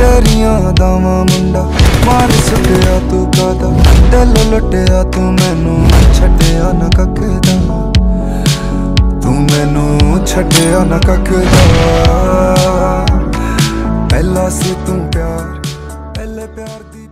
ਤੇਰੀਆਂ ਦਾਵਾਂ ਮੁੰਡਾ, ਮਾਰ ਸੁੱਟਿਆ ਤੂੰ ਕਾਦਾ ਦਿਲ ਲੁੱਟਿਆ ਤੂੰ ਮੈਨੂੰ, ਛੱਡਿਆ ਨਾ ਕੱਕਦਾ ਤੂੰ ਮੈਨੂੰ ਛੱਡਿਆ ਨਾ ਕੱਕਦਾ ਪਹਿਲਾ ਸੀ ਤੂੰ ਪਿਆਰ, ਪਹਿਲੇ ਪਿਆਰ ਦੀ